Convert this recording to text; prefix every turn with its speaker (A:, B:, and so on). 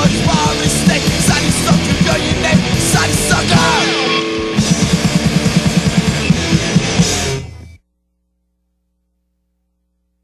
A: much more at stake